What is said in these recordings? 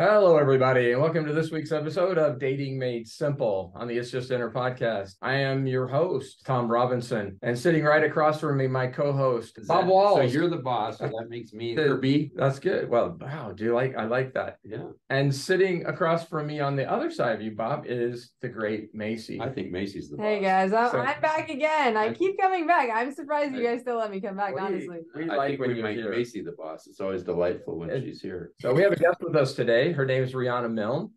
Hello, everybody, and welcome to this week's episode of Dating Made Simple on the It's Just Dinner podcast. I am your host, Tom Robinson, and sitting right across from me, my co-host, Bob that- Walls. So you're the boss, so that makes me The- the B. That's good. Well, wow, do you like? I like that. Yeah, And sitting across from me on the other side of you, Bob, is the great Macy. I think Macy's the boss. Hey guys, I'm, So- I'm back again. I I- keep coming back. I'm surprised you guys still let me come back, We- honestly. we I like think when we you're make here. Macy the boss. It's always delightful when It- she's here. So we have a guest with us today. Her name is Riana Milne,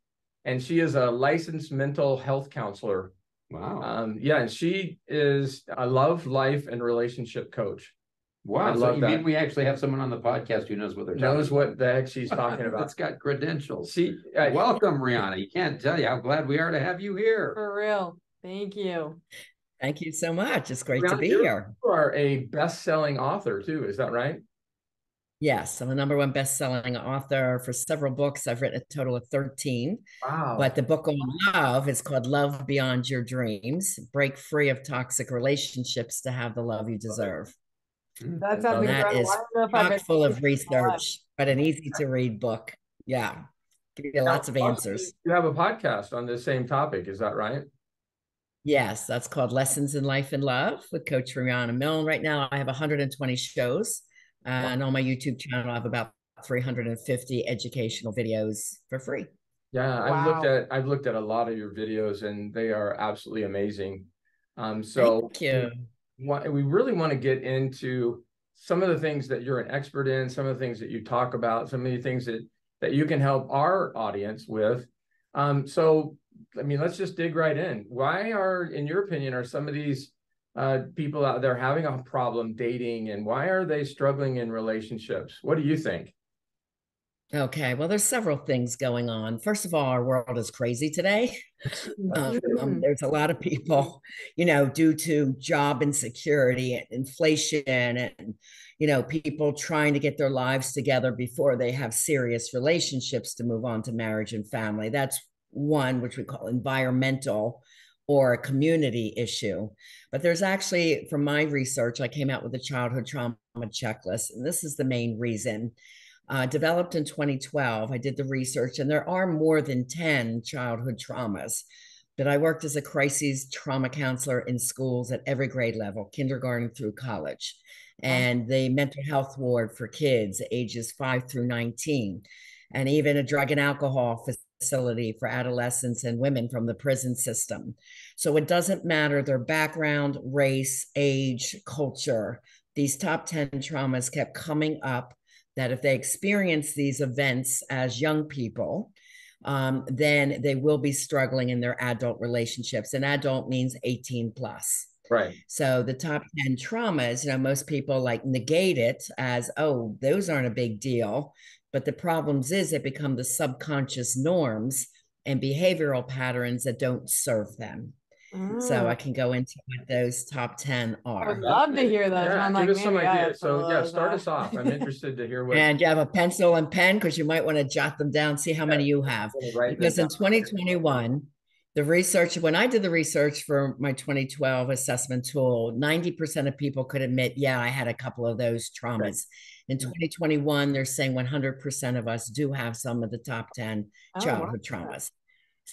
and she is a licensed mental health counselor. Wow. Um, yeah, and she is a love, life, and relationship coach. I wow. So love you that. mean we actually have someone on the podcast who knows what they're Knows talking what the heck she's talking about. That's got credentials. She, uh, Welcome, Riana. You can't tell you how glad we are to have you here. For real. Thank you. Thank you so much. It's great to be here. you are a best-selling author too. Is that right? Yes, I'm a number one best-selling author for several books. I've written a total of 13, Wow. but the book on love is called Love Beyond Your Dreams. Break free of toxic relationships to have the love you deserve. Mm, that sounds And that incredible. is I don't know if I've Chock full of through this in my life. research, but an easy to read book. Yeah. Give you lots of answers. You have a podcast on the same topic. Is that right? Yes, that's called Lessons in Life and Love with Coach Riana Milne. Right now, I have 120 shows, uh, and on my YouTube channel, I have about 350 educational videos for free. Yeah, I've looked at I've looked at a lot of your videos, and they are absolutely amazing. Um, so Thank you. wa- we really want to get into some of the things that you're an expert in, some of the things that you talk about, some of the things that that you can help our audience with. Um, so, I mean, let's just dig right in. Why are, in your opinion, are some of these uh, people out there having a problem dating, and why are they struggling in relationships? What do you think? Okay, well, there's several things going on. First of all, our world is crazy today. Um, um, Mhm. there's a lot of people, you know, due to job insecurity and inflation and, you know, people trying to get their lives together before they have serious relationships to move on to marriage and family. That's one, which we call environmental or a community issue. But there's actually, from my research, I came out with a childhood trauma checklist, and this is the main reason uh, developed in 2012. I did the research, and there are more than 10 childhood traumas. But I worked as a crises trauma counselor in schools at every grade level, kindergarten through college, and the mental health ward for kids ages 5 through 19, and even a drug and alcohol facility for adolescents and women from the prison system. So it doesn't matter their background, race, age, culture. These top 10 traumas kept coming up that if they experience these events as young people, um, then they will be struggling in their adult relationships. And adult means 18 plus. Right. So the top 10 traumas, you know, most people like negate it as, oh, those aren't a big deal. But the problems is they become the subconscious norms and behavioral patterns that don't serve them. So I Mm. can go into what those top 10 are. I are. would love to hear those. Yeah, I'm give like, us some ideas. have So yeah, start us off. I'm interested to hear what. And you have a pencil and pen because you might want to jot them down, see how many you have. Write Because in 2021, the research, when I did the research for my 2012 assessment tool, 90% of people could admit, yeah, I had a couple of those traumas. In 2021, they're saying 100% of us do have some of the top 10 Oh, wow. childhood traumas.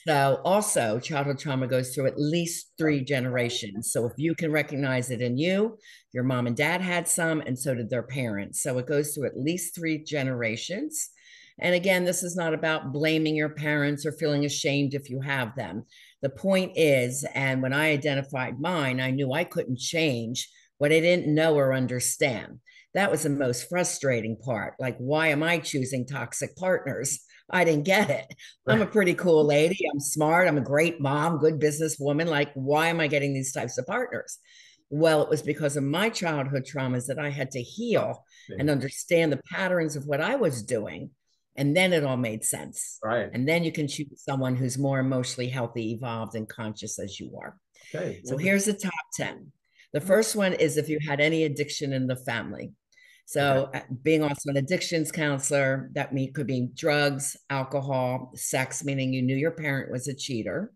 So, also, childhood trauma goes through at least three generations. So, if you can recognize it in you, your mom and dad had some, and so did their parents. So, it goes through at least three generations. And again, this is not about blaming your parents or feeling ashamed if you have them. The point is, and when I identified mine, I knew I couldn't change what I didn't know or understand. That was the most frustrating part. Like, why am I choosing toxic partners? I didn't get it. I'm a pretty cool lady. I'm smart. I'm a great mom, good businesswoman. Like, why am I getting these types of partners? Well, it was because of my childhood traumas that I had to heal and understand the patterns of what I was doing. And then it all made sense. Right. And then you can choose someone who's more emotionally healthy, evolved, and conscious as you are. Okay. So here's the top 10. The first one is if you had any addiction in the family. So, uh, being also an addictions counselor, that mean, could be drugs, alcohol, sex, meaning you knew your parent was a cheater,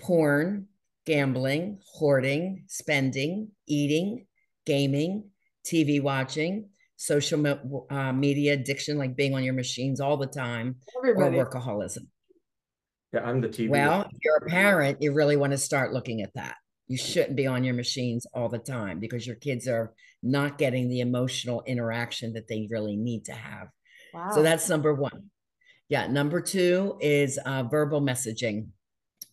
porn, gambling, hoarding, spending, eating, gaming, TV watching, social me- uh, media addiction, like being on your machines all the time, Everybody. or workaholism. Yeah, I'm the TV. Well, if you're a parent, you really want to start looking at that. You shouldn't be on your machines all the time because your kids are not getting the emotional interaction that they really need to have. Wow. So that's number one. Yeah. Number two is uh, verbal messaging.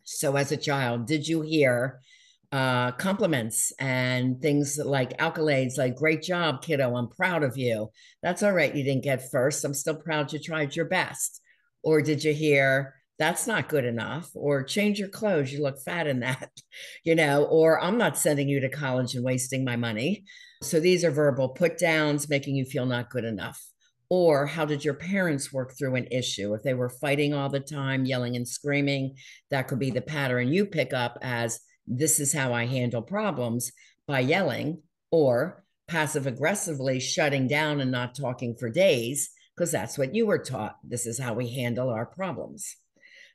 So, as a child, did you hear uh, compliments and things like accolades, like "Great job, kiddo! I'm proud of you." That's all right. You didn't get first. I'm still proud you tried your best. Or did you hear? That's not good enough. Or change your clothes. You look fat in that, you know. Or I'm not sending you to college and wasting my money. So these are verbal put downs, making you feel not good enough or how did your parents work through an issue if they were fighting all the time yelling and screaming that could be the pattern you pick up as this is how i handle problems by yelling or passive aggressively shutting down and not talking for days because that's what you were taught. This is how we handle our problems.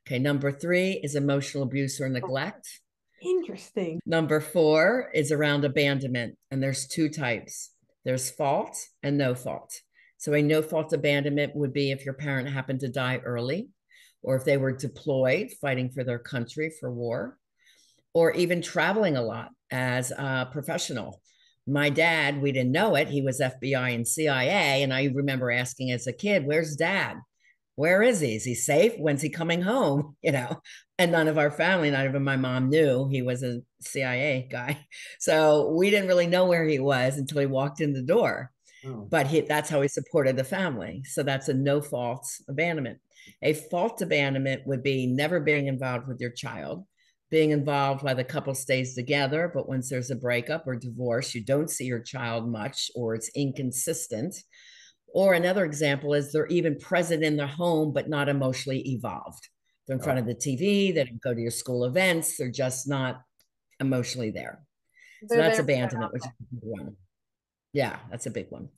Okay number 3 is emotional abuse or neglect. Interesting. Number four is around abandonment, and there's two types. There's fault and no fault. So, a no fault abandonment would be if your parent happened to die early, or if they were deployed fighting for their country for war, or even traveling a lot as a professional. My dad, we didn't know it. He was FBI and CIA. And I remember asking as a kid, Where's dad? Where is he? Is he safe? When's he coming home? You know, and none of our family, not even my mom knew he was a CIA guy. So we didn't really know where he was until he walked in the door. Oh. But he, that's how he supported the family. So that's a no fault abandonment. A fault abandonment would be never being involved with your child, being involved while the couple stays together. But once there's a breakup or divorce, you don't see your child much or it's inconsistent. Or another example is they're even present in their home, but not emotionally evolved. They're in front of the TV, they don't go to your school events, they're just not emotionally there. So They're that's for their abandonment, which is a big one. Yeah, that's a big one.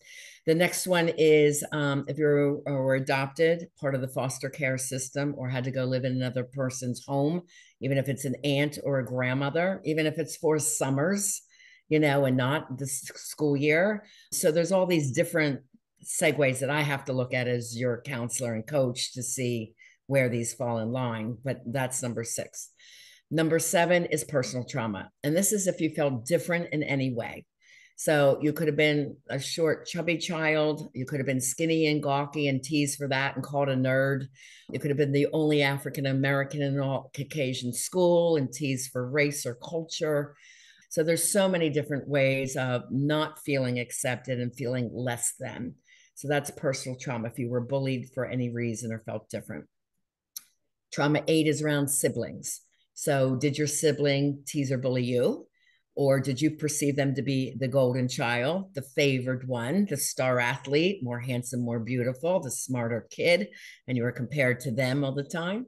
The next one is um, if you're or adopted, part of the foster care system, or had to go live in another person's home, even if it's an aunt or a grandmother, even if it's for summers, you know, and not the school year. So there's all these different segues that I have to look at as your counselor and coach to see where these fall in line. But that's number six. Number seven is personal trauma. And this is if you felt different in any way. So you could have been a short, chubby child. You could have been skinny and gawky and teased for that and called a nerd. You could have been the only African American in all Caucasian school and teased for race or culture. So there's so many different ways of not feeling accepted and feeling less than. So that's personal trauma if you were bullied for any reason or felt different. Trauma eight is around siblings. So, did your sibling tease or bully you? Or did you perceive them to be the golden child, the favored one, the star athlete, more handsome, more beautiful, the smarter kid, and you were compared to them all the time?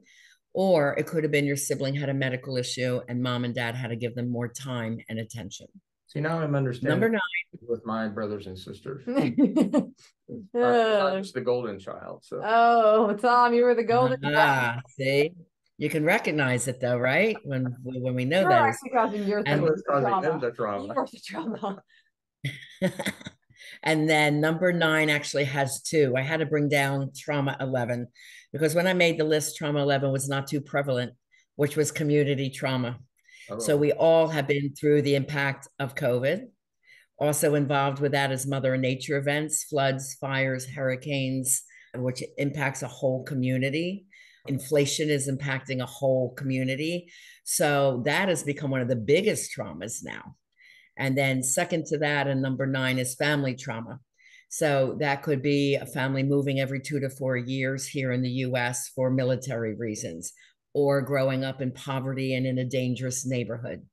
Or it could have been your sibling had a medical issue and mom and dad had to give them more time and attention. See, now I'm understanding. Number nine, with my brothers and sisters. I'm not Uh, just the golden child, so. oh, Tom, you were the golden. ah, see, you can recognize it though, right? When when we know You're those. causing your And- was causing them trauma. You trauma. were the trauma. and then number nine actually has two. I had to bring down trauma 11 because when I made the list, trauma 11 was not too prevalent, which was community trauma. Oh. So Oh. we all have been through the impact of COVID. Also involved with that is mother nature events, floods, fires, hurricanes, which impacts a whole community. Inflation is impacting a whole community. So that has become one of the biggest traumas now. And then second to that, and number nine is family trauma. So that could be a family moving every two to four years here in the US for military reasons, or growing up in poverty and in a dangerous neighborhood,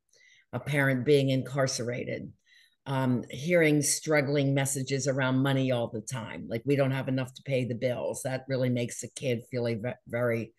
a parent being incarcerated, um, hearing struggling messages around money all the time, like we don't have enough to pay the bills. That really makes a kid feel ve- very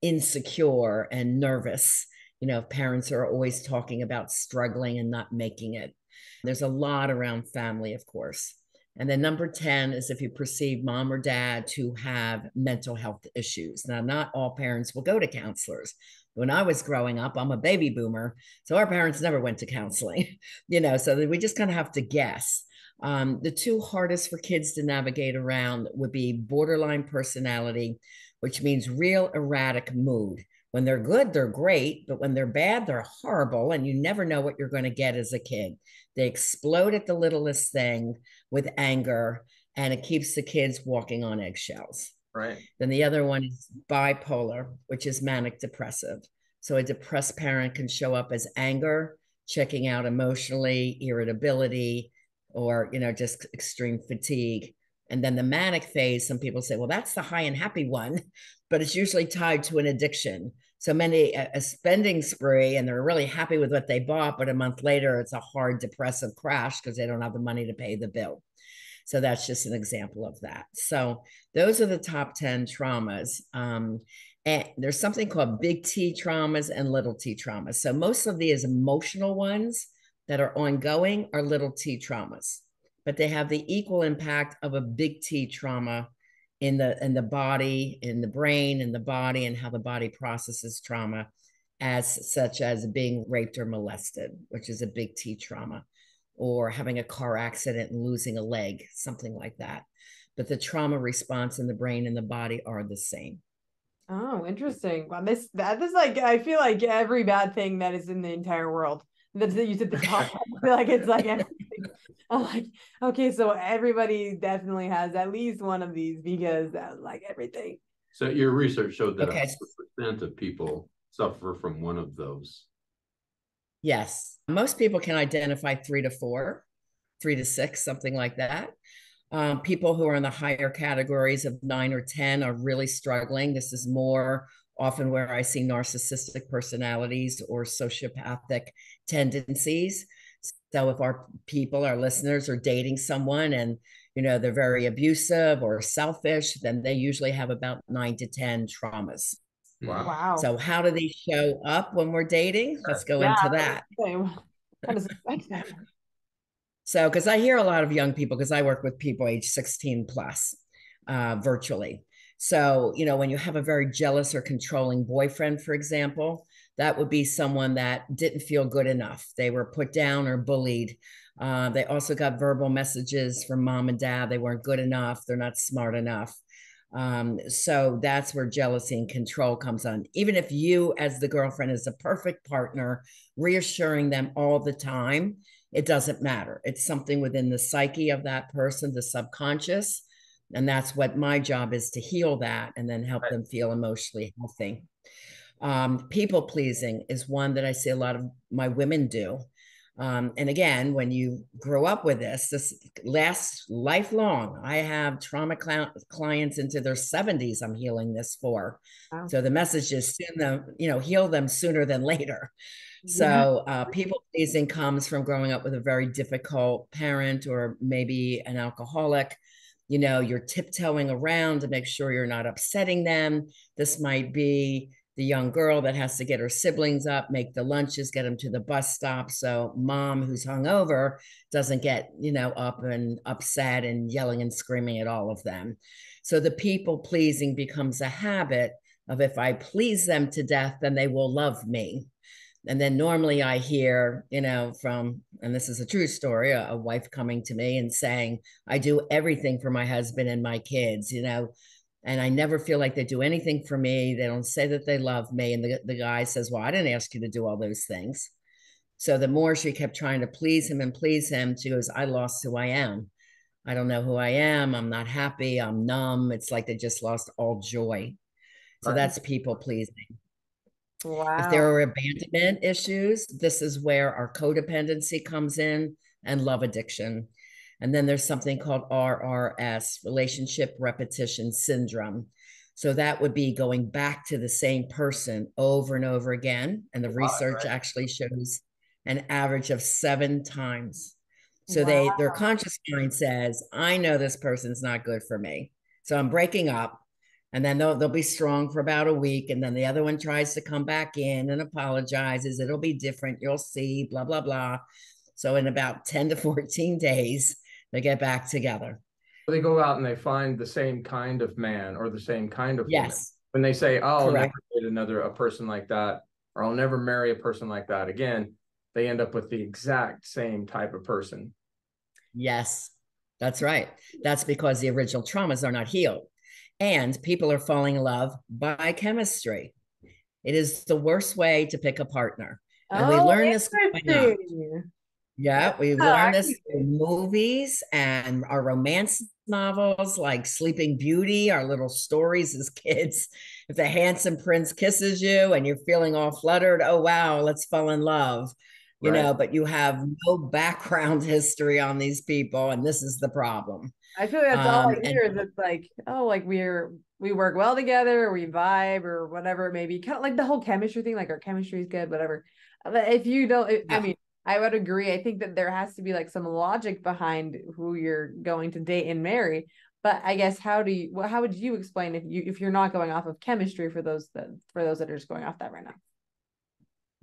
insecure and nervous. You know, parents are always talking about struggling and not making it. There's a lot around family, of course. And then number 10 is if you perceive mom or dad to have mental health issues. Now, not all parents will go to counselors. When I was growing up, I'm a baby boomer. So our parents never went to counseling, you know, so we just kind of have to guess. Um, the two hardest for kids to navigate around would be borderline personality, which means real erratic mood. When they're good, they're great, but when they're bad, they're horrible, and you never know what you're going to get as a kid. They explode at the littlest thing with anger, and it keeps the kids walking on eggshells. Right. Then the other one is bipolar, which is manic depressive. So a depressed parent can show up as anger, checking out emotionally, irritability, or you know, just extreme fatigue. And then the manic phase, some people say, well, that's the high and happy one, but it's usually tied to an addiction. So many a, a spending spree and they're really happy with what they bought, but a month later it's a hard depressive crash because they don't have the money to pay the bill. So that's just an example of that. So those are the top 10 traumas. Um, and there's something called big T traumas and little t traumas. So most of these emotional ones that are ongoing are little t traumas, but they have the equal impact of a big T trauma in the in the body, in the brain, in the body, and how the body processes trauma, as such as being raped or molested, which is a big T trauma, or having a car accident and losing a leg, something like that. But the trauma response in the brain and the body are the same. Oh, interesting. Wow, this that is like I feel like every bad thing that is in the entire world that you said the top. I feel like it's like everything. I'm like, okay, so everybody definitely has at least one of these because that's like everything. So your research showed that Okay. percent of people suffer from one of those. Yes. Most people can identify three to four, three to six, something like that. Um, people who are in the higher categories of nine or 10 are really struggling. This is more often where I see narcissistic personalities or sociopathic tendencies. So if our people, our listeners are dating someone and you know they're very abusive or selfish, then they usually have about nine to 10 traumas. Wow. Wow. So how do these show up when we're dating? Let's go Yeah, into that. gonna say, How does it affect that? So, because I hear a lot of young people, because I work with people age 16 plus uh, virtually. So, you know, when you have a very jealous or controlling boyfriend, for example, that would be someone that didn't feel good enough. They were put down or bullied. Uh, they also got verbal messages from mom and dad. They weren't good enough. They're not smart enough. Um, so that's where jealousy and control comes on. Even if you, as the girlfriend, is a perfect partner, reassuring them all the time, it doesn't matter. It's something within the psyche of that person, the subconscious. And that's what my job is to heal that and then help Right. them feel emotionally healthy. Um, people pleasing is one that I see a lot of my women do. Um, and again, when you grow up with this, this lasts lifelong. I have trauma cl- clients into their 70s. I'm healing this for. Wow. So the message is soon them, you know, heal them sooner than later. So uh, people pleasing comes from growing up with a very difficult parent or maybe an alcoholic. You know, you're tiptoeing around to make sure you're not upsetting them. This might be the young girl that has to get her siblings up, make the lunches, get them to the bus stop. So mom, who's hungover, doesn't get you know up and upset and yelling and screaming at all of them. So the people pleasing becomes a habit of if I please them to death, then they will love me. And then normally I hear, you know, from, and this is a true story, a, a wife coming to me and saying, I do everything for my husband and my kids, you know, and I never feel like they do anything for me. They don't say that they love me. And the, the guy says, Well, I didn't ask you to do all those things. So the more she kept trying to please him and please him, she goes, I lost who I am. I don't know who I am. I'm not happy. I'm numb. It's like they just lost all joy. So Right. that's people pleasing. Wow. If there are abandonment issues, this is where our codependency comes in and love addiction. And then there's something called RRS, relationship repetition syndrome. So that would be going back to the same person over and over again. And the Wow, research right. actually shows an average of seven times. So they their conscious mind says, I know this person's not good for me. So I'm breaking up. And then they'll they'll be strong for about a week. And then the other one tries to come back in and apologizes. It'll be different. You'll see, blah, blah, blah. So in about 10 to 14 days, they get back together. They go out and they find the same kind of man or the same kind of woman. Yes. When they say, "Oh, I'll Correct. never date another a person like that," or "I'll never marry a person like that again," they end up with the exact same type of person. Yes. That's right. That's because the original traumas are not healed. And people are falling in love by chemistry. It is the worst way to pick a partner. And we Oh, learn this growing up. interesting. Yeah, we Yeah, learn this in movies and our romance novels like Sleeping Beauty, our little stories as kids. If the handsome prince kisses you and you're feeling all fluttered, oh wow, let's fall in love. You Right. know, but you have no background history on these people, and this is the problem. I feel like that's all I Um, and- hear is it's like, oh, like we're we work well together, we vibe or whatever it may be. Kind of like the whole chemistry thing, like our chemistry is good, whatever. But if you don't, I Yeah. mean, I would agree. I think that there has to be like some logic behind who you're going to date and marry. But I guess how do you? Well, how would you explain if you if you're not going off of chemistry for those that for those that are just going off that right now?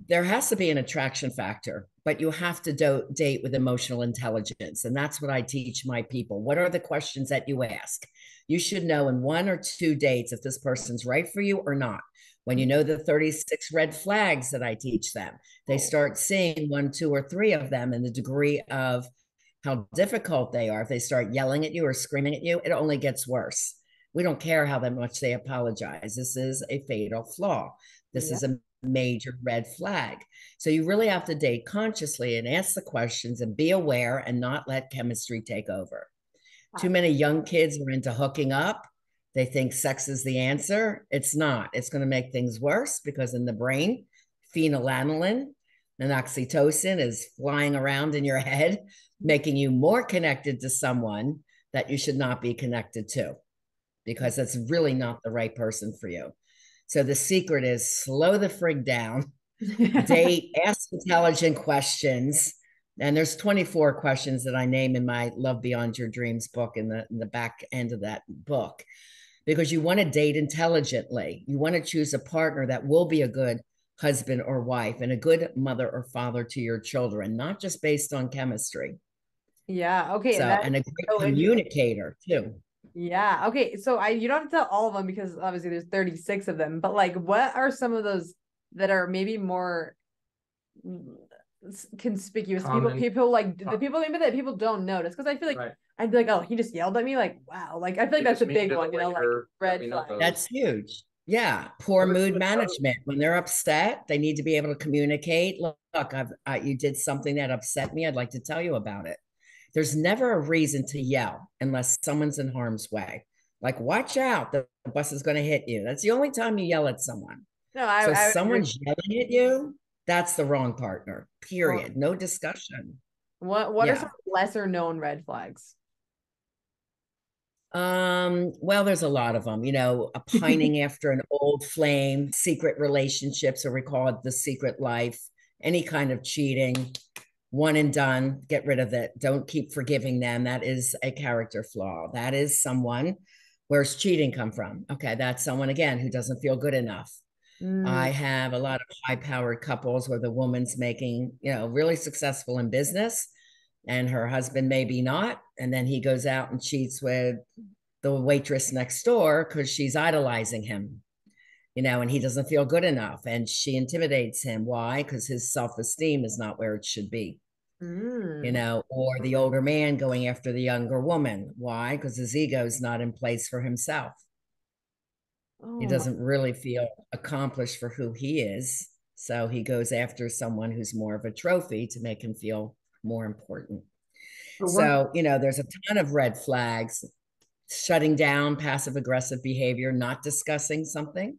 there has to be an attraction factor, but you have to do- date with emotional intelligence. And that's what I teach my people. What are the questions that you ask? You should know in one or two dates if this person's right for you or not. When you mm. know the 36 red flags that I teach them, they oh. start seeing one, two, or three of them and the degree of how difficult they are. If they start yelling at you or screaming at you, it only gets worse. We don't care how much they apologize. This is a fatal flaw. This Yeah. is a major red flag. So you really have to date consciously and ask the questions and be aware and not let chemistry take over. Too many young kids are into hooking up. They think sex is the answer. It's not. It's going to make things worse because in the brain, phenylalanine and oxytocin is flying around in your head, making you more connected to someone that you should not be connected to because that's really not the right person for you. So the secret is slow the frig down, date, ask intelligent questions. And there's 24 questions that I name in my Love Beyond Your Dreams book in the in the back end of that book. Because you want to date intelligently. You want to choose a partner that will be a good husband or wife and a good mother or father to your children, not just based on chemistry. yeah. Okay. so, and a great so communicator too. Yeah. Okay. So I you don't have to tell all of them because obviously there's 36 of them, but like what are some of those that are maybe more conspicuous people Common. people like the people maybe that people don't notice because I feel like Right. I'd be like, oh, he just yelled at me, like wow, like I feel like You that's a big one, you know, like red flag. That's huge. Yeah, poor Well, mood it's- management. When they're upset, they need to be able to communicate. Look, look, I've uh, you did something that upset me. I'd like to tell you about it. There's never a reason to yell unless someone's in harm's way. Like, watch out, the bus is going to hit you. That's the only time you yell at someone. No, I, So I if would agree. someone's yelling at you, that's the wrong partner. Period. No discussion. what what are some lesser known red flags? Um, well, there's a lot of them, you know, a pining after an old flame, secret relationships, or we call it the secret life, any kind of cheating, one and done, get rid of it. Don't keep forgiving them. That is a character flaw. That is someone, where's cheating come from? Okay, that's someone again who doesn't feel good enough. Mm, I have a lot of high powered couples where the woman's making, you know, really successful in business and her husband maybe not. And then he goes out and cheats with the waitress next door because she's idolizing him, you know, and he doesn't feel good enough. And she intimidates him. Why? Because his self esteem is not where it should be, mm. you know, or the older man going after the younger woman. Why? Because his ego is not in place for himself Oh he doesn't really feel accomplished for who he is. So he goes after someone who's more of a trophy to make him feel more important. So, you know, there's a ton of red flags shutting down passive aggressive behavior, not discussing something,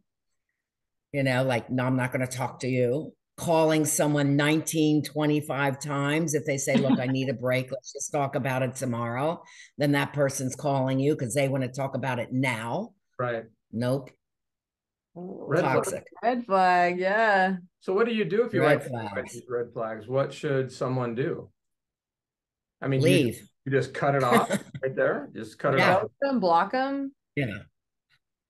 you know, like, no, I'm not going to talk to you. Calling someone 19, 25 times. If they say, look, I need a break, let's just talk about it tomorrow. Then that person's calling you because they want to talk about it now. Right. Nope. Red flag. Toxic. red flag, yeah. So what do you do if you Red like flags. red flags? What should someone do? I mean, you, Leave. you just cut it off right there. Just cut it off. Ghost them, block them. Yeah.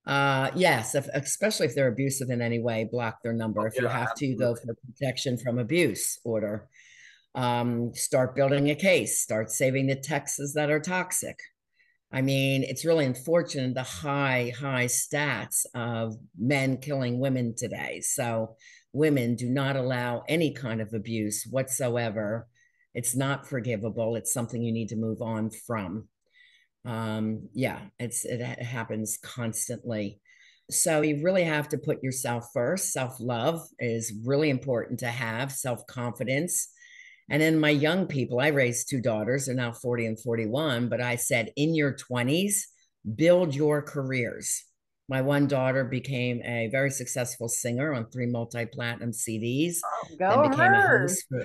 Uh yes, if, especially if they're abusive in any way, block their number. If you Yeah, have to, you go for protection from abuse order. Um, start building a case, start saving the texts that are toxic. I mean, it's really unfortunate the high, high stats of men killing women today. So women do not allow any kind of abuse whatsoever. It's not forgivable. It's something you need to move on from. Um, yeah, it's it, happens constantly. So you really have to put yourself first. Self love is really important to have, self confidence. And in my young people, I raised two daughters, they're now 40 and 41, but I said, in your 20s, build your careers. My one daughter became a very successful singer on three multi platinum CDs. Oh, go then became a host for,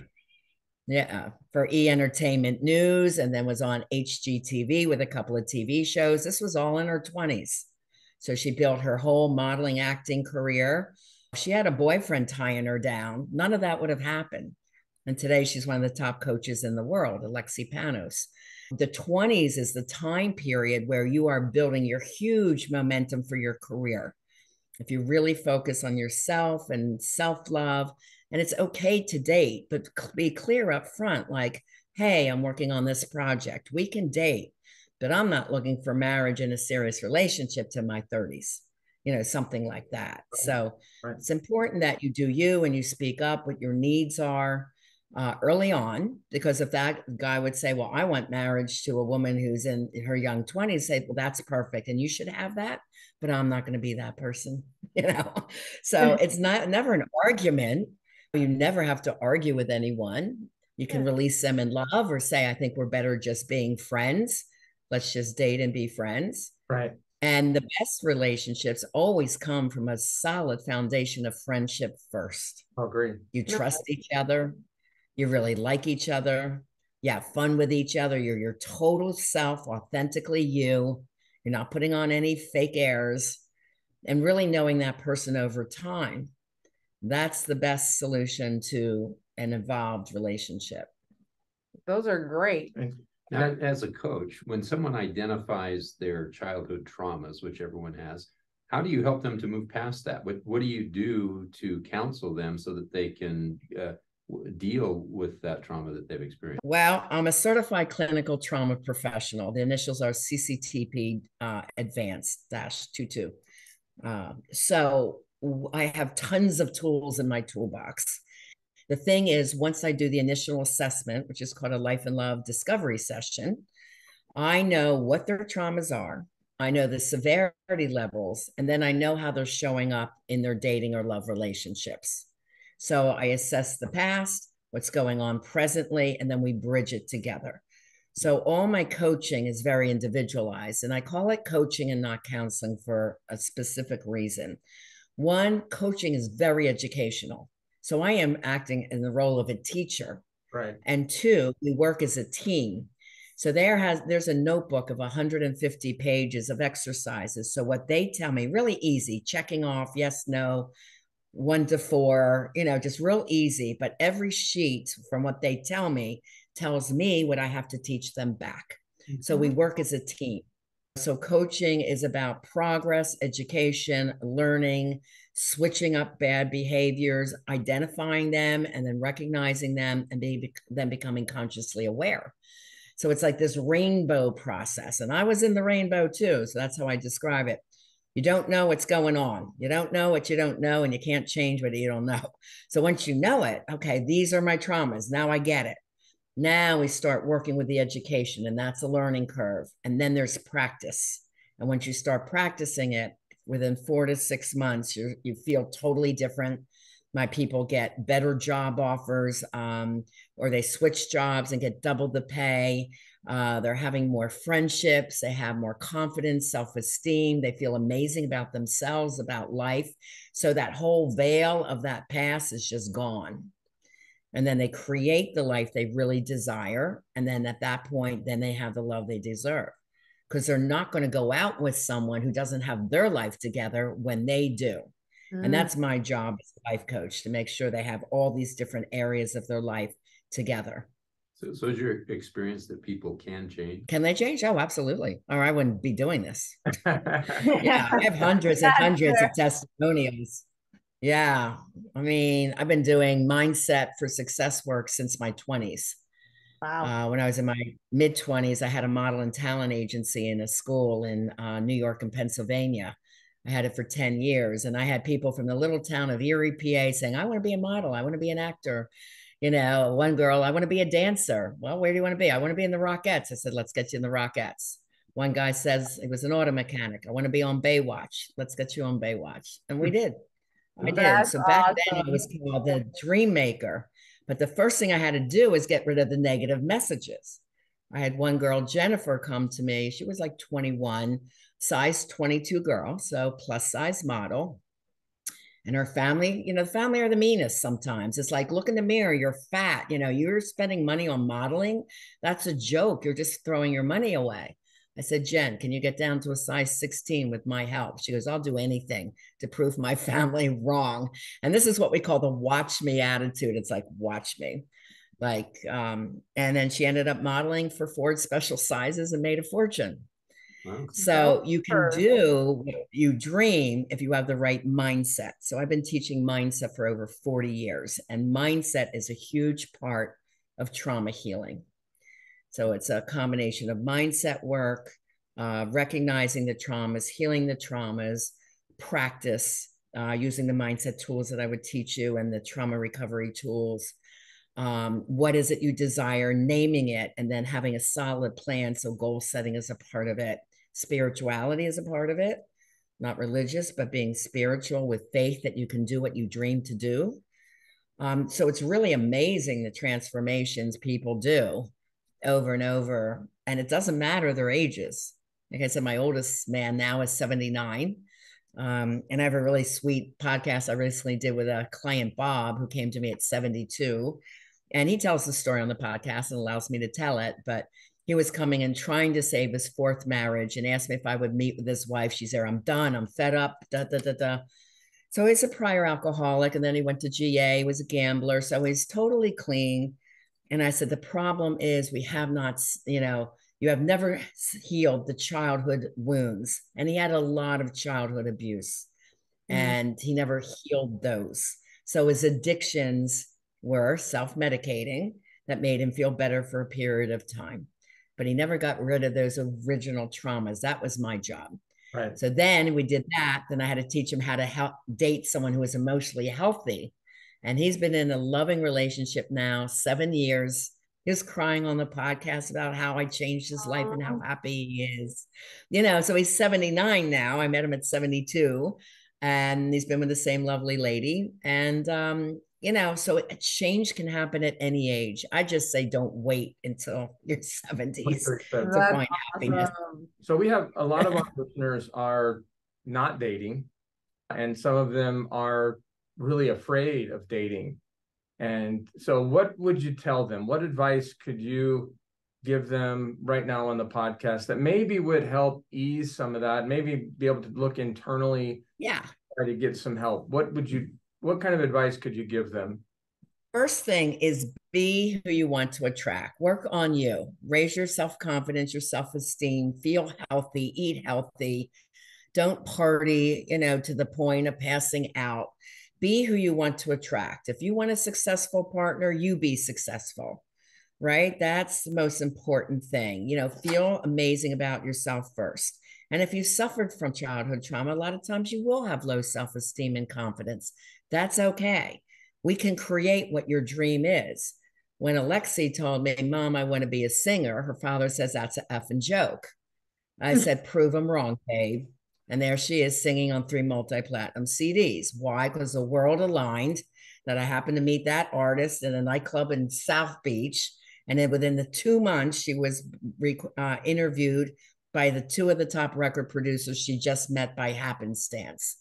yeah, for E Entertainment News and then was on HGTV with a couple of TV shows. This was all in her 20s. So she built her whole modeling acting career. She had a boyfriend tying her down. None of that would have happened. And today she's one of the top coaches in the world, Alexi Panos. The 20s is the time period where you are building your huge momentum for your career. If you really focus on yourself and self love, and it's okay to date, but be clear up front like, hey, I'm working on this project. We can date, but I'm not looking for marriage in a serious relationship to my 30s, you know, something like that. Right. So Right. it's important that you do you and you speak up what your needs are uh, early on, because if that guy would say, Well, I want marriage to a woman who's in her young 20s, say, Well, that's perfect. And you should have that, but I'm not going to be that person, you know? So it's not never an argument. You never have to argue with anyone. You can Yeah. release them in love or say, I think we're better just being friends. Let's just date and be friends. Right. And the best relationships always come from a solid foundation of friendship first. Oh, great. You trust each other. You really like each other. You have fun with each other. You're your total self, authentically you. You're not putting on any fake airs and really knowing that person over time. That's the best solution to an evolved relationship. Those are great. Now, as a coach, when someone identifies their childhood traumas, which everyone has, how do you help them to move past that? What What do you do to counsel them so that they can uh, w- deal with that trauma that they've experienced? Well, I'm a certified clinical trauma professional. The initials are CCTP uh, Advanced dash. Uh, so I have tons of tools in my toolbox. The thing is, once I do the initial assessment, which is called a life and love discovery session, I know what their traumas are. I know the severity levels, and then I know how they're showing up in their dating or love relationships. So I assess the past, what's going on presently, and then we bridge it together. So all my coaching is very individualized, and I call it coaching and not counseling for a specific reason. One, coaching is very educational. So I am acting in the role of a teacher. Right. And two, we work as a team. So there has there's a notebook of 150 pages of exercises. So what they tell me, really easy, checking off yes, no, one to four, you know, just real easy. But every sheet from what they tell me tells me what I have to teach them back. So we mm-hmm. work as a team. So coaching is about progress, education, learning, switching up bad behaviors, identifying them, and then recognizing them, and be, then becoming consciously aware. So it's like this rainbow process. And I was in the rainbow too. So that's how I describe it. You don't know what's going on. You don't know what you don't know, and you can't change what you don't know. So once you know it, okay, these are my traumas. Now I get it. Now we start working with the education, and that's a learning curve. And then there's practice. And once you start practicing it, within four to six months, you you feel totally different. My people get better job offers, um, or they switch jobs and get double the pay. Uh, they're having more friendships. They have more confidence, self esteem. They feel amazing about themselves, about life. So that whole veil of that past is just gone and then they create the life they really desire and then at that point then they have the love they deserve because they're not going to go out with someone who doesn't have their life together when they do Mm. and that's my job as a life coach to make sure they have all these different areas of their life together So, so is your experience that people can change? can they change oh absolutely or i wouldn't be doing this yeah i have hundreds and hundreds fair. of testimonials yeah i mean i've been doing mindset for success work since my 20s Wow. Uh, when I was in my mid 20s, I had a model and talent agency in a school in uh, New York and Pennsylvania. I had it for 10 years. And I had people from the little town of Erie, PA saying, I want to be a model. I want to be an actor. You know, one girl, I want to be a dancer. Well, where do you want to be? I want to be in the Rockettes. I said, let's get you in the Rockettes. One guy says it was an auto mechanic. I want to be on Baywatch. Let's get you on Baywatch. And we did. I did. So back then I was called the dream maker. But the first thing I had to do was get rid of the negative messages. I had one girl, Jennifer, come to me. She was like 21, size 22 girl, so plus size model. And her family, you know, the family are the meanest sometimes. It's like, look in the mirror, you're fat. You know, you're spending money on modeling. That's a joke. You're just throwing your money away. I said, Jen, can you get down to a size 16 with my help? She goes, I'll do anything to prove my family wrong. And this is what we call the watch me attitude. It's like, watch me like um and then she ended up modeling for Ford special sizes and made a fortune wow. so you can do what you dream if you have the right mindset so i've been teaching mindset for over 40 years and mindset is a huge part of trauma healing so it's a combination of mindset work uh, recognizing the traumas healing the traumas practice uh, using the mindset tools that i would teach you and the trauma recovery tools um, what is it you desire, naming it, and then having a solid plan. So, goal setting is a part of it, spirituality is a part of it, not religious, but being spiritual with faith that you can do what you dream to do. Um, so, it's really amazing the transformations people do over and over. And it doesn't matter their ages. Like I said, my oldest man now is 79. Um, and I have a really sweet podcast I recently did with a client, Bob, who came to me at 72 and he tells the story on the podcast and allows me to tell it but he was coming and trying to save his fourth marriage and asked me if i would meet with his wife she's there i'm done i'm fed up da, da, da, da. so he's a prior alcoholic and then he went to ga was a gambler so he's totally clean and i said the problem is we have not you know you have never healed the childhood wounds and he had a lot of childhood abuse mm-hmm. and he never healed those so his addictions were self medicating that made him feel better for a period of time. But he never got rid of those original traumas. That was my job. Right. So then we did that. Then I had to teach him how to help date someone who was emotionally healthy. And he's been in a loving relationship now, seven years. He was crying on the podcast about how I changed his life and how happy he is. You know, so he's 79 now. I met him at 72 and he's been with the same lovely lady. And um, you know, so a change can happen at any age. I just say don't wait until your 70s to find happiness. So we have a lot of our listeners are not dating, and some of them are really afraid of dating. And so, what would you tell them? What advice could you give them right now on the podcast that maybe would help ease some of that? Maybe be able to look internally. Yeah. Try to get some help. What would you what kind of advice could you give them? First thing is be who you want to attract. Work on you. Raise your self confidence, your self esteem. Feel healthy. Eat healthy. Don't party, you know, to the point of passing out. Be who you want to attract. If you want a successful partner, you be successful, right? That's the most important thing. You know, feel amazing about yourself first. And if you suffered from childhood trauma, a lot of times you will have low self esteem and confidence. That's okay. We can create what your dream is. When Alexi told me, Mom, I want to be a singer, her father says, That's an effing joke. I hmm. said, Prove them wrong, babe. And there she is singing on three multi platinum CDs. Why? Because the world aligned that I happened to meet that artist in a nightclub in South Beach. And then within the two months, she was uh, interviewed by the two of the top record producers she just met by happenstance.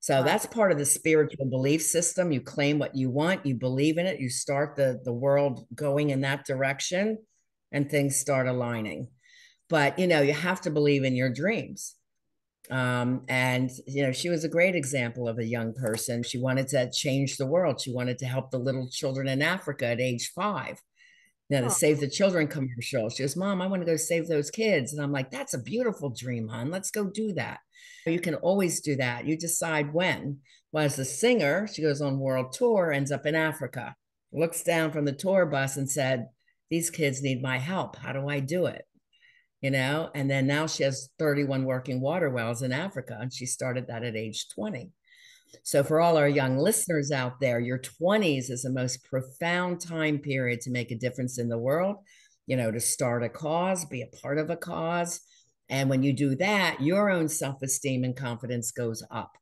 So that's part of the spiritual belief system. You claim what you want, you believe in it, you start the the world going in that direction and things start aligning. But you know, you have to believe in your dreams. Um, and you know, she was a great example of a young person. She wanted to change the world. She wanted to help the little children in Africa at age five. Know, the Save the Children commercial. She goes, Mom, I want to go save those kids. And I'm like, that's a beautiful dream, hon. Let's go do that. You can always do that. You decide when. Well, as a singer, she goes on world tour, ends up in Africa, looks down from the tour bus and said, These kids need my help. How do I do it? You know, and then now she has 31 working water wells in Africa, and she started that at age 20. So, for all our young listeners out there, your 20s is the most profound time period to make a difference in the world, you know, to start a cause, be a part of a cause, And when you do that, your own self esteem and confidence goes up.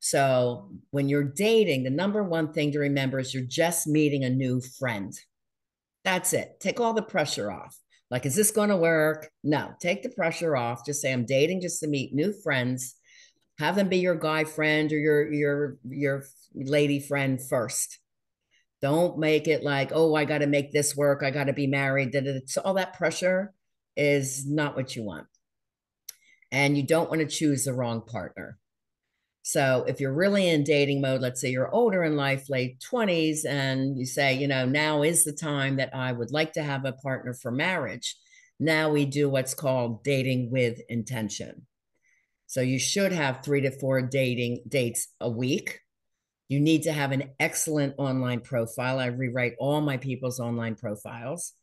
So when you're dating, the number one thing to remember is you're just meeting a new friend. That's it. Take all the pressure off. Like, is this going to work? No, take the pressure off. Just say, I'm dating just to meet new friends. Have them be your guy friend or your your your lady friend first. Don't make it like, oh, I got to make this work. I got to be married. So all that pressure is not what you want. And you don't want to choose the wrong partner. So if you're really in dating mode, let's say you're older in life, late 20s, and you say, you know, now is the time that I would like to have a partner for marriage. Now we do what's called dating with intention. So you should have three to four dating dates a week. You need to have an excellent online profile. I rewrite all my people's online profiles.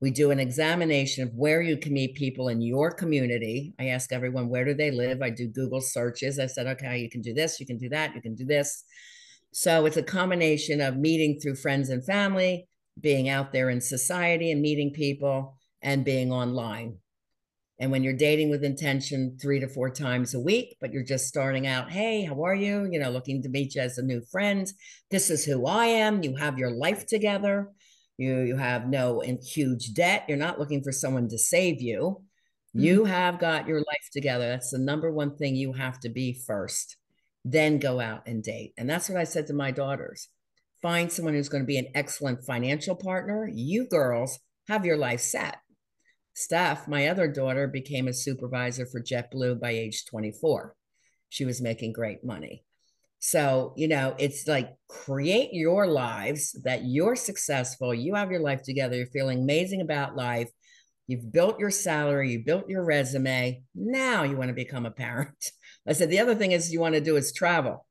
We do an examination of where you can meet people in your community. I ask everyone, where do they live? I do Google searches. I said, okay, you can do this, you can do that, you can do this. So it's a combination of meeting through friends and family, being out there in society and meeting people, and being online. And when you're dating with intention three to four times a week, but you're just starting out, hey, how are you? You know, looking to meet you as a new friend. This is who I am. You have your life together. You you have no huge debt. You're not looking for someone to save you. You mm-hmm. have got your life together. That's the number one thing you have to be first. Then go out and date. And that's what I said to my daughters. Find someone who's going to be an excellent financial partner. You girls have your life set. Steph, my other daughter, became a supervisor for JetBlue by age 24. She was making great money. So, you know, it's like create your lives that you're successful, you have your life together, you're feeling amazing about life. You've built your salary, you built your resume. Now you want to become a parent. I said the other thing is you want to do is travel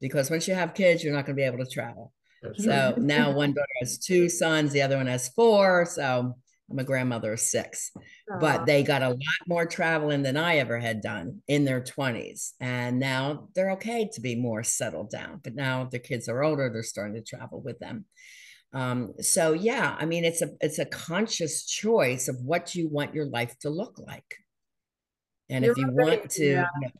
because once you have kids, you're not going to be able to travel. so now one daughter has two sons, the other one has four. So I'm a grandmother of six, Aww. but they got a lot more traveling than I ever had done in their 20s. And now they're okay to be more settled down. But now the kids are older, they're starting to travel with them. Um, so yeah, I mean, it's a it's a conscious choice of what you want your life to look like. And You're if you right. want to, yeah. you know,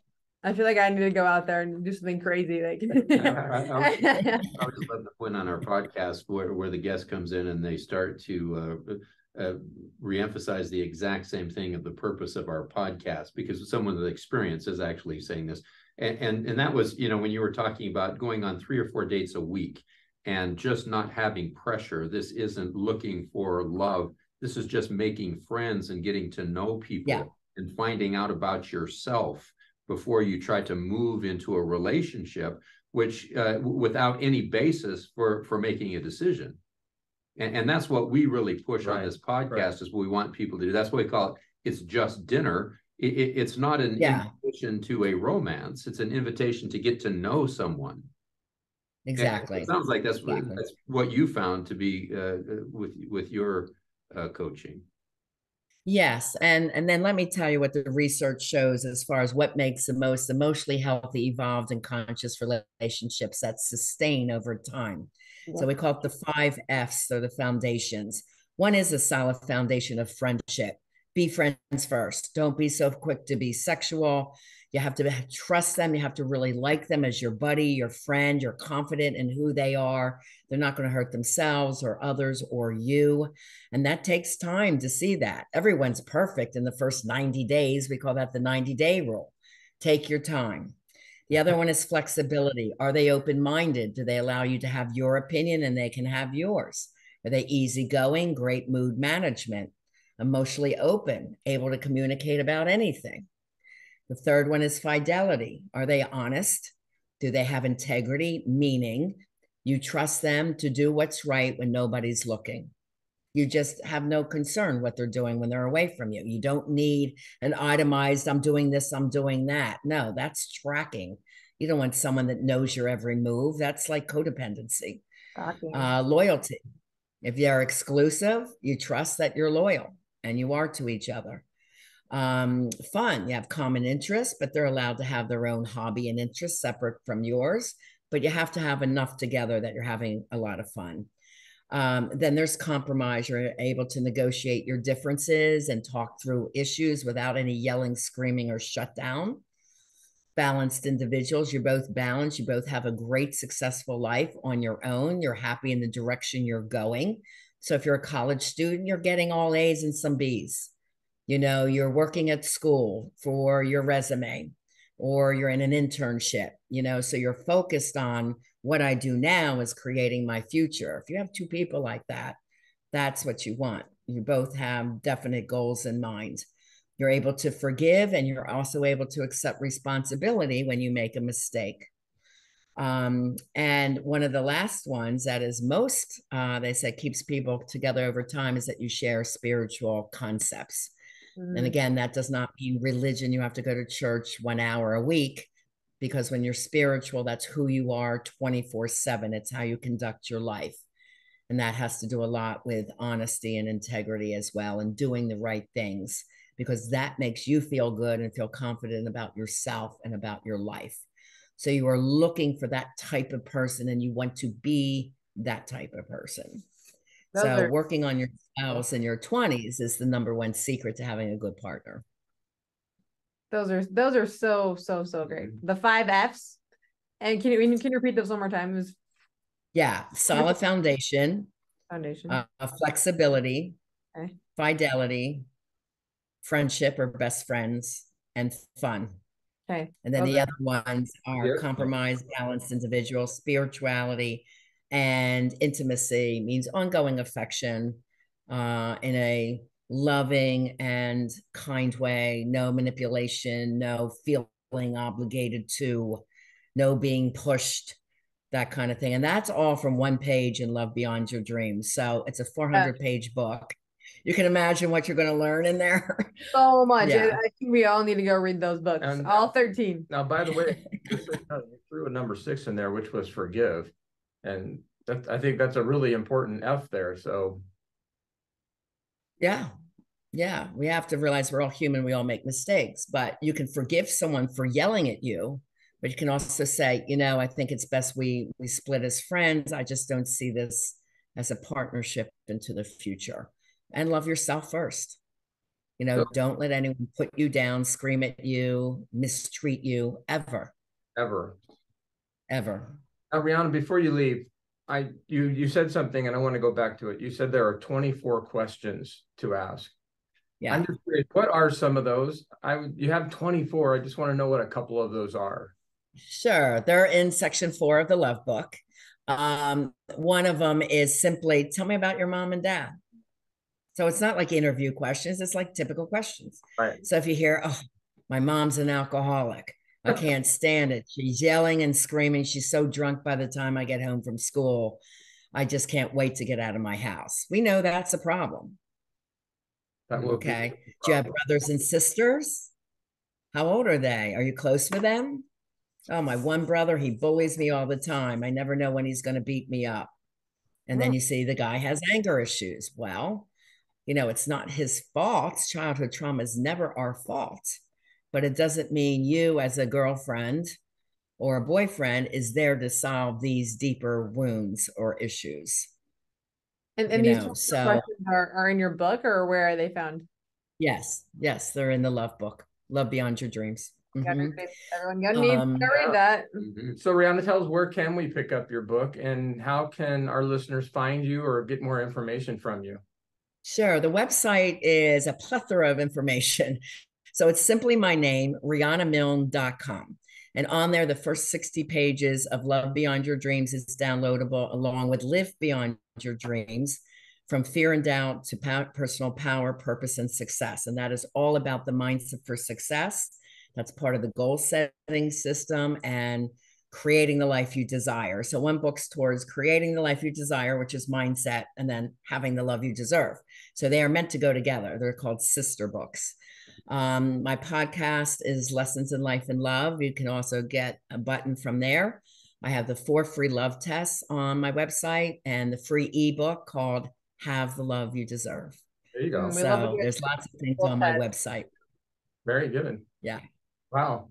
I feel like I need to go out there and do something crazy. Like I, I, I, I was love the point on our podcast where, where the guest comes in and they start to uh, uh, reemphasize the exact same thing of the purpose of our podcast because someone with experience is actually saying this. And, and and that was you know when you were talking about going on three or four dates a week and just not having pressure this isn't looking for love. This is just making friends and getting to know people yeah. and finding out about yourself before you try to move into a relationship which uh, without any basis for for making a decision and, and that's what we really push right. on this podcast right. is what we want people to do. That's what we call it. It's just dinner. It, it, it's not an yeah. invitation to a romance. It's an invitation to get to know someone. Exactly. it sounds like that's, exactly. what, that's what you found to be uh, uh, with with your uh, coaching. Yes, and and then let me tell you what the research shows as far as what makes the most emotionally healthy, evolved, and conscious relationships that sustain over time. So we call it the five F's, or the foundations. One is a solid foundation of friendship. Be friends first. Don't be so quick to be sexual. You have to trust them. You have to really like them as your buddy, your friend. You're confident in who they are. They're not going to hurt themselves or others or you. And that takes time to see that. Everyone's perfect in the first 90 days. We call that the 90 day rule. Take your time. The other one is flexibility. Are they open minded? Do they allow you to have your opinion and they can have yours? Are they easygoing? Great mood management, emotionally open, able to communicate about anything. The third one is fidelity. Are they honest? Do they have integrity? Meaning you trust them to do what's right when nobody's looking. You just have no concern what they're doing when they're away from you. You don't need an itemized, I'm doing this, I'm doing that. No, that's tracking. You don't want someone that knows your every move. That's like codependency. Uh, loyalty. If you're exclusive, you trust that you're loyal and you are to each other. Um, fun. You have common interests, but they're allowed to have their own hobby and interests separate from yours. But you have to have enough together that you're having a lot of fun Um, then there's compromise. You're able to negotiate your differences and talk through issues without any yelling, screaming, or shut down. Balanced individuals. You're both balanced. You both have a great, successful life on your own. You're happy in the direction you're going. So if you're a college student, you're getting all A's and some B's. You know, you're working at school for your resume or you're in an internship, you know, so you're focused on what I do now is creating my future. If you have two people like that, that's what you want. You both have definite goals in mind. You're able to forgive and you're also able to accept responsibility when you make a mistake. Um, and one of the last ones that is most, uh, they said, keeps people together over time is that you share spiritual concepts. Mm-hmm. And again, that does not mean religion. You have to go to church one hour a week because when you're spiritual, that's who you are 24 7. It's how you conduct your life. And that has to do a lot with honesty and integrity as well, and doing the right things because that makes you feel good and feel confident about yourself and about your life. So you are looking for that type of person and you want to be that type of person. Those so are- working on your spouse in your 20s is the number one secret to having a good partner. Those are those are so so so great. Mm-hmm. The five F's. And can you can you repeat those one more time? It was yeah, solid foundation, foundation, uh, flexibility, okay. fidelity, friendship or best friends, and fun. Okay. And then okay. the other ones are yeah. compromise, balanced individual, spirituality, and intimacy means ongoing affection uh, in a loving and kind way, no manipulation, no feeling obligated to, no being pushed, that kind of thing. And that's all from one page in Love Beyond Your Dreams. So it's a 400 page book. You can imagine what you're going to learn in there. So much. Yeah. I think we all need to go read those books, and, all 13. Now, by the way, you threw a number six in there, which was forgive. And that, I think that's a really important F there. So, yeah, yeah, we have to realize we're all human. We all make mistakes, but you can forgive someone for yelling at you. But you can also say, you know, I think it's best we we split as friends. I just don't see this as a partnership into the future. And love yourself first. You know, don't let anyone put you down, scream at you, mistreat you ever. Ever. Ever. Ariana, before you leave, I you you said something and I want to go back to it. You said there are 24 questions to ask. Yeah. I'm just curious, what are some of those? I you have 24. I just want to know what a couple of those are. Sure. They're in section four of the love book. Um, one of them is simply tell me about your mom and dad. So it's not like interview questions, it's like typical questions. Right. So if you hear, oh, my mom's an alcoholic, I can't stand it. She's yelling and screaming. She's so drunk by the time I get home from school. I just can't wait to get out of my house. We know that's a problem. That okay. Do you have brothers and sisters? How old are they? Are you close with them? Oh, my one brother, he bullies me all the time. I never know when he's going to beat me up. And then you see the guy has anger issues. Well, you know, it's not his fault. Childhood trauma is never our fault but it doesn't mean you as a girlfriend or a boyfriend is there to solve these deeper wounds or issues. And, and these know, so, questions are, are in your book or where are they found? Yes, yes, they're in the love book, Love Beyond Your Dreams. Mm-hmm. Everyone gonna need um, to read that. Mm-hmm. So Riana, tell us where can we pick up your book and how can our listeners find you or get more information from you? Sure. The website is a plethora of information. So it's simply my name, RianaMilne.com. And on there, the first 60 pages of Love Beyond Your Dreams is downloadable, along with Live Beyond Your Dreams from fear and doubt to personal power, purpose, and success. And that is all about the mindset for success. That's part of the goal setting system and creating the life you desire. So one book's towards creating the life you desire, which is mindset, and then having the love you deserve. So they are meant to go together. They're called sister books. Um, my podcast is Lessons in Life and Love. You can also get a button from there. I have the four free love tests on my website and the free ebook called Have the Love You Deserve. There you go. So there's lots of things on my website. Very good. Yeah. Wow.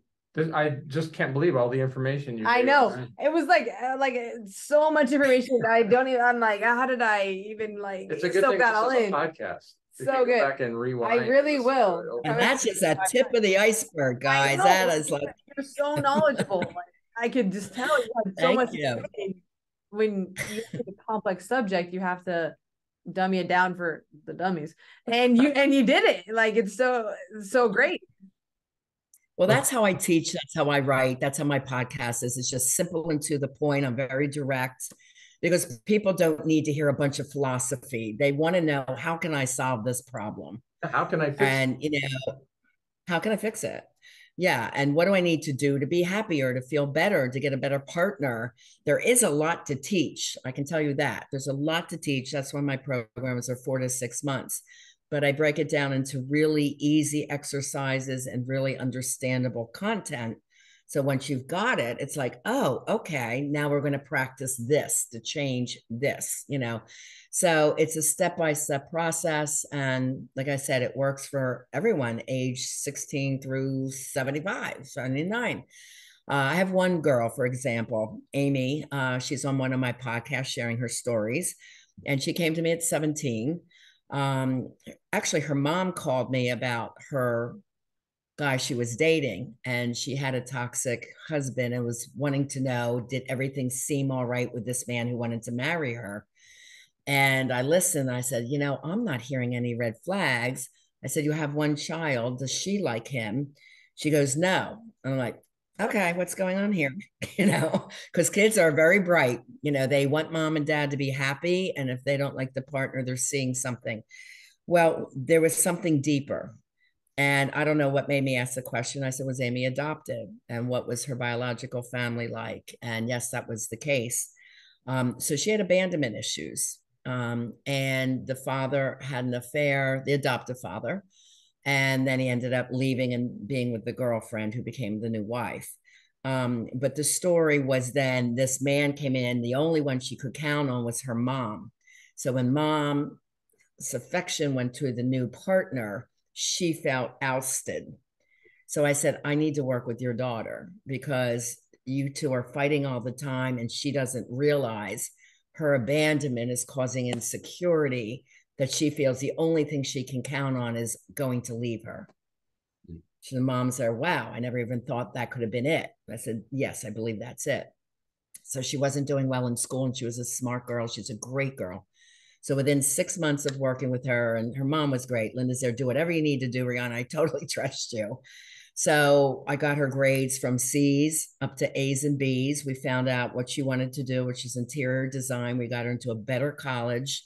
I just can't believe all the information you. I gave know us. it was like uh, like uh, so much information. I don't even. I'm like, how did I even like It's a good soak thing that this all is a in? podcast. We So good. Back and rewind. I really will. And that's just a tip of the iceberg, guys. know, That like, you're so knowledgeable. Like, I could just tell you had so Thank much. to you. When you take a complex subject, you have to dummy it down for the dummies, and you and you did it. Like it's so so great. well, that's how I teach. That's how I write. That's how my podcast is. It's just simple and to the point. I'm very direct because people don't need to hear a bunch of philosophy. They want to know how can I solve this problem? How can I fix? and you know how can i fix it yeah and what do i need to do to be happier to feel better to get a better partner there is a lot to teach i can tell you that there's a lot to teach that's why my programs are four to six months but i break it down into really easy exercises and really understandable content so once you've got it it's like oh okay now we're going to practice this to change this you know so it's a step by step process. And like I said, it works for everyone age 16 through 75, 79. Uh, I have one girl, for example, Amy. Uh, she's on one of my podcasts sharing her stories. And she came to me at 17. Um, actually, her mom called me about her guy she was dating, and she had a toxic husband and was wanting to know did everything seem all right with this man who wanted to marry her? And I listened. I said, you know, I'm not hearing any red flags. I said, you have one child. Does she like him? She goes, no. I'm like, okay, what's going on here? you know, because kids are very bright. You know, they want mom and dad to be happy. And if they don't like the partner, they're seeing something. Well, there was something deeper. And I don't know what made me ask the question. I said, was Amy adopted? And what was her biological family like? And yes, that was the case. Um, so she had abandonment issues. Um, and the father had an affair, the adoptive father. And then he ended up leaving and being with the girlfriend who became the new wife. Um, but the story was then this man came in, the only one she could count on was her mom. So when mom's affection went to the new partner, she felt ousted. So I said, I need to work with your daughter because you two are fighting all the time and she doesn't realize her abandonment is causing insecurity that she feels the only thing she can count on is going to leave her. Mm. So the mom said, Wow, I never even thought that could have been it. I said, Yes, I believe that's it. So she wasn't doing well in school and she was a smart girl. She's a great girl. So within six months of working with her, and her mom was great. Linda's there, do whatever you need to do, Riana. I totally trust you. So I got her grades from C's up to A's and B's. We found out what she wanted to do, which is interior design. We got her into a better college.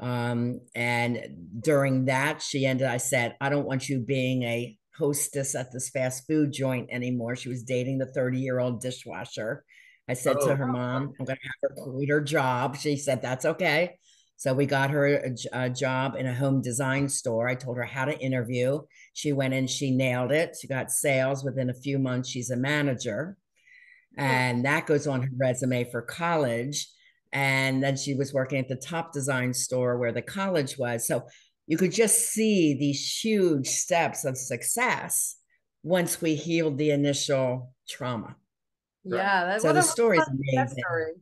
Um, and during that, she ended, I said, I don't want you being a hostess at this fast food joint anymore. She was dating the 30 year old dishwasher. I said Oh. to her mom, I'm going to have her quit her job. She said, That's okay. So we got her a job in a home design store. I told her how to interview. She went in, she nailed it. She got sales within a few months. She's a manager. Oh. And that goes on her resume for college. And then she was working at the top design store where the college was. So you could just see these huge steps of success once we healed the initial trauma. Yeah, that's So what the a story's fun amazing. story.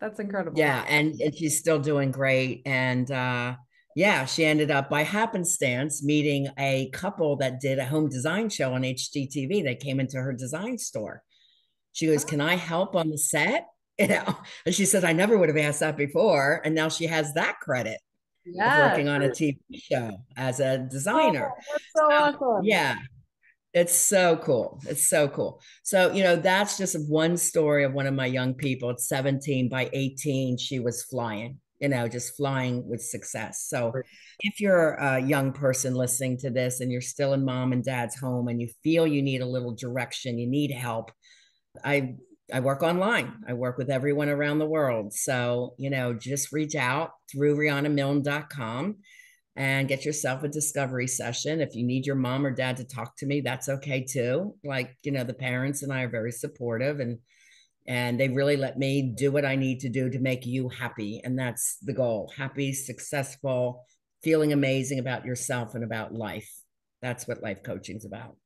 That's incredible. Yeah, and, and she's still doing great. And uh, yeah, she ended up by happenstance meeting a couple that did a home design show on HGTV. They came into her design store. She goes, "Can I help on the set?" You know, and she said, "I never would have asked that before." And now she has that credit yeah. working on a TV show as a designer. Oh, that's so awesome. Yeah. It's so cool. It's so cool. So, you know, that's just one story of one of my young people. At 17, by 18, she was flying, you know, just flying with success. So, if you're a young person listening to this and you're still in mom and dad's home and you feel you need a little direction, you need help, I I work online. I work with everyone around the world. So, you know, just reach out through RianaMilne.com and get yourself a discovery session. If you need your mom or dad to talk to me, that's okay too. Like, you know, the parents and I are very supportive and and they really let me do what I need to do to make you happy. And that's the goal. Happy, successful, feeling amazing about yourself and about life. That's what life coaching's about.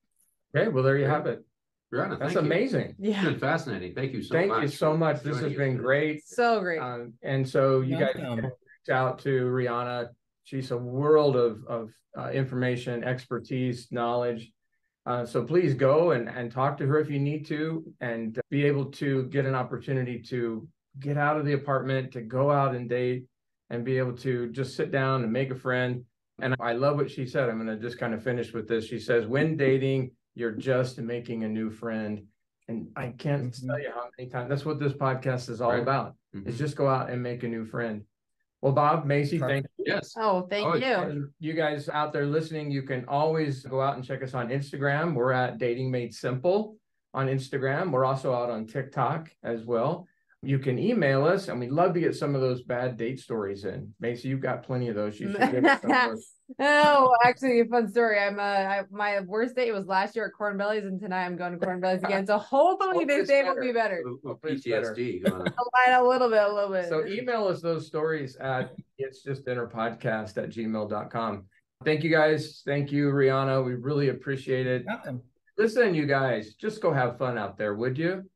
Okay, well, there you have it. Brianna, That's thank you. amazing. It's Yeah. been fascinating. Thank you so much. Thank you so much. This has been great. So great. Um, and so you guys Welcome. can reach out to Riana. She's a world of, of uh, information, expertise, knowledge. Uh, so please go and, and talk to her if you need to and be able to get an opportunity to get out of the apartment, to go out and date and be able to just sit down and make a friend. And I love what she said. I'm going to just kind of finish with this. She says, when dating, you're just making a new friend. And I can't Mhm. tell you how many times that's what this podcast is all Right. about Mhm. is just go out and make a new friend. Well, Bob, Macy, thank you. Yes. Oh, thank Oh, you. And you guys out there listening, you can always go out and check us on Instagram. We're at Dating Made Simple on Instagram. We're also out on TikTok as well. You can email us, and we'd love to get some of those bad date stories in. Macy, you've got plenty of those. You should give us some of those. Oh, actually, a fun story. I'm uh, I, my worst date was last year at Corn Bellies, and tonight I'm going to Corn Bellies again. So hopefully Hope this it's day will be better. Little- little Hopefully. PTSD going. A little bit, a little bit. So email us those stories at it's just dinner podcast at gmail.com. Thank you guys. Thank you, Riana. We really appreciate it. Welcome. Listen, you guys, just go have fun out there, would you?